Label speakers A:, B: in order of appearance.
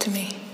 A: to me.